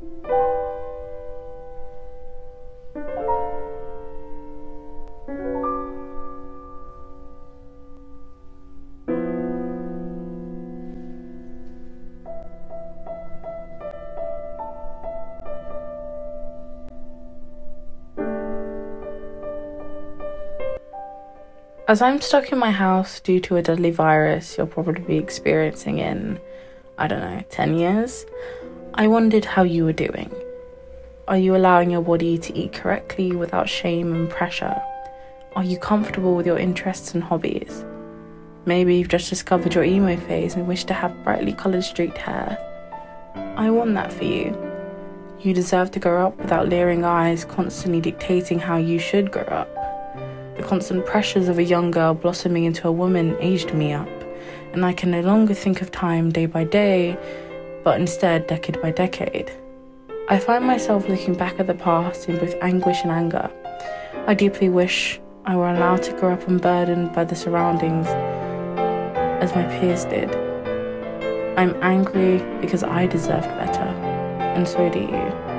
As I'm stuck in my house due to a deadly virus you'll probably be experiencing in, I don't know, 10 years, I wondered how you were doing. Are you allowing your body to eat correctly without shame and pressure? Are you comfortable with your interests and hobbies? Maybe you've just discovered your emo phase and wish to have brightly coloured streaked hair. I want that for you. You deserve to grow up without leering eyes constantly dictating how you should grow up. The constant pressures of a young girl blossoming into a woman aged me up, and I can no longer think of time day by day, but instead decade by decade. I find myself looking back at the past in both anguish and anger. I deeply wish I were allowed to grow up unburdened by the surroundings as my peers did. I'm angry because I deserved better, and so do you.